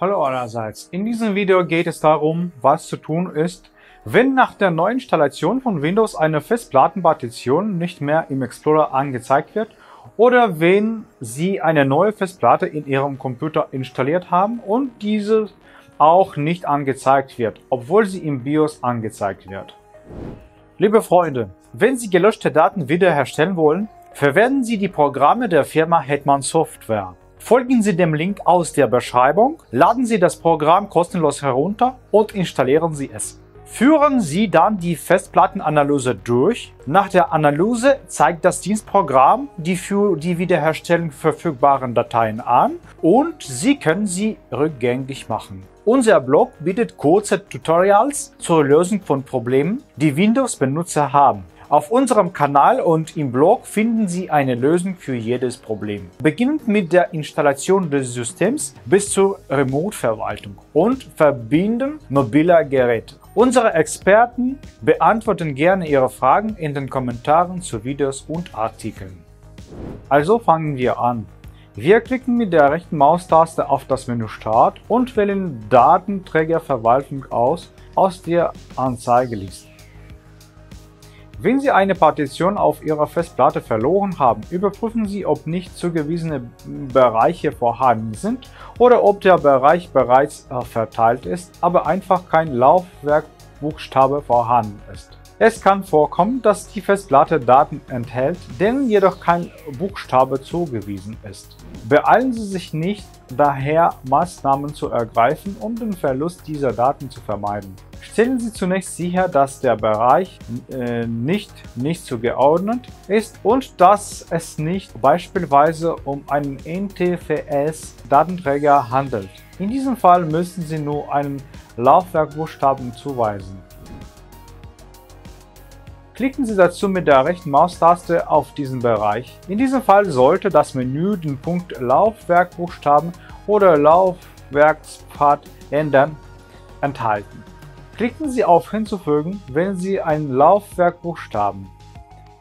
Hallo allerseits. In diesem Video geht es darum, was zu tun ist, wenn nach der Neuinstallation von Windows eine Festplattenpartition nicht mehr im Explorer angezeigt wird oder wenn Sie eine neue Festplatte in Ihrem Computer installiert haben und diese auch nicht angezeigt wird, obwohl sie im BIOS angezeigt wird. Liebe Freunde, wenn Sie gelöschte Daten wiederherstellen wollen, verwenden Sie die Programme der Firma Hetman Software. Folgen Sie dem Link aus der Beschreibung, laden Sie das Programm kostenlos herunter und installieren Sie es. Führen Sie dann die Festplattenanalyse durch. Nach der Analyse zeigt das Dienstprogramm die für die Wiederherstellung verfügbaren Dateien an und Sie können sie rückgängig machen. Unser Blog bietet kurze Tutorials zur Lösung von Problemen, die Windows-Benutzer haben. Auf unserem Kanal und im Blog finden Sie eine Lösung für jedes Problem. Beginnend mit der Installation des Systems bis zur Remote-Verwaltung und Verbinden mobiler Geräte. Unsere Experten beantworten gerne Ihre Fragen in den Kommentaren zu Videos und Artikeln. Also fangen wir an. Wir klicken mit der rechten Maustaste auf das Menü Start und wählen Datenträgerverwaltung aus aus der Anzeigeliste. Wenn Sie eine Partition auf Ihrer Festplatte verloren haben, überprüfen Sie, ob nicht zugewiesene Bereiche vorhanden sind oder ob der Bereich bereits äh, verteilt ist, aber einfach kein Laufwerkbuchstabe vorhanden ist. Es kann vorkommen, dass die Festplatte Daten enthält, denen jedoch kein Buchstabe zugewiesen ist. Beeilen Sie sich nicht, daher Maßnahmen zu ergreifen, um den Verlust dieser Daten zu vermeiden. Stellen Sie zunächst sicher, dass der Bereich äh, nicht nicht zugeordnet ist und dass es nicht beispielsweise um einen NTFS-Datenträger handelt. In diesem Fall müssen Sie nur einen Laufwerkbuchstaben zuweisen. Klicken Sie dazu mit der rechten Maustaste auf diesen Bereich. In diesem Fall sollte das Menü den Punkt Laufwerkbuchstaben oder Laufwerkspfad ändern enthalten. Klicken Sie auf Hinzufügen, wenn Sie ein Laufwerkbuchstaben.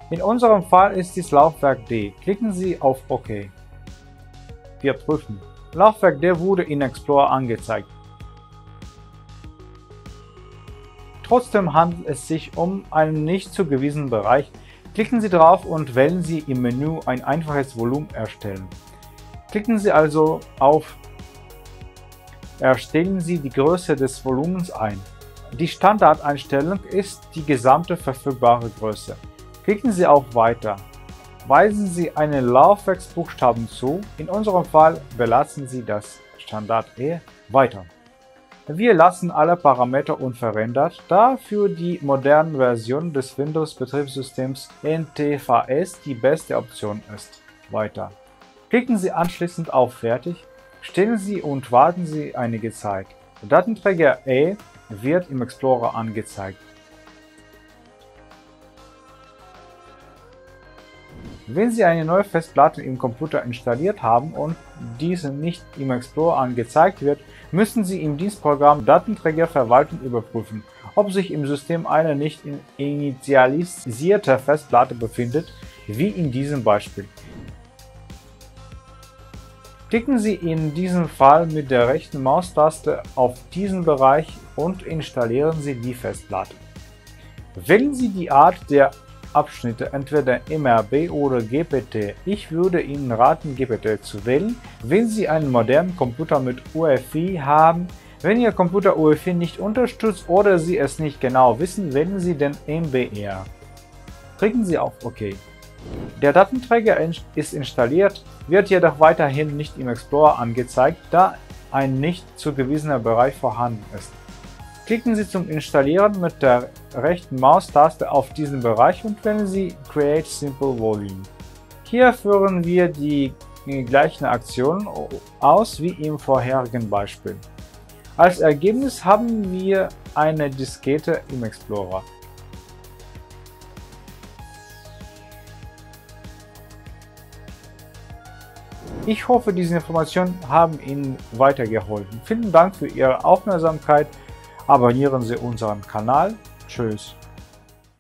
In unserem Fall ist dies Laufwerk D. Klicken Sie auf OK. Wir prüfen. Laufwerk D wurde in Explorer angezeigt. Trotzdem handelt es sich um einen nicht zugewiesenen Bereich. Klicken Sie drauf und wählen Sie im Menü ein einfaches Volumen erstellen. Klicken Sie also auf Erstellen Sie die Größe des Volumens ein. Die Standardeinstellung ist die gesamte verfügbare Größe. Klicken Sie auf Weiter. Weisen Sie einen Laufwerksbuchstaben zu, in unserem Fall belassen Sie das Standard E weiter. Wir lassen alle Parameter unverändert, da für die modernen Versionen des Windows-Betriebssystems NTFS die beste Option ist. Weiter. Klicken Sie anschließend auf Fertig, stellen Sie und warten Sie einige Zeit. Datenträger E wird im Explorer angezeigt. Wenn Sie eine neue Festplatte im Computer installiert haben und diese nicht im Explorer angezeigt wird, müssen Sie im Dienstprogramm Datenträgerverwaltung überprüfen, ob sich im System eine nicht initialisierte Festplatte befindet, wie in diesem Beispiel. Klicken Sie in diesem Fall mit der rechten Maustaste auf diesen Bereich und installieren Sie die Festplatte. Wählen Sie die Art der Abschnitte entweder MRB oder GPT. Ich würde Ihnen raten, GPT zu wählen, wenn Sie einen modernen Computer mit UEFI haben. Wenn Ihr Computer UEFI nicht unterstützt oder Sie es nicht genau wissen, wählen Sie den MBR. Klicken Sie auf OK. Der Datenträger ist installiert, wird jedoch weiterhin nicht im Explorer angezeigt, da ein nicht zugewiesener Bereich vorhanden ist. Klicken Sie zum Installieren mit der rechten Maustaste auf diesen Bereich und wählen Sie Create Simple Volume. Hier führen wir die gleichen Aktionen aus wie im vorherigen Beispiel. Als Ergebnis haben wir eine Diskette im Explorer. Ich hoffe, diese Informationen haben Ihnen weitergeholfen. Vielen Dank für Ihre Aufmerksamkeit. Abonnieren Sie unseren Kanal. Tschüss.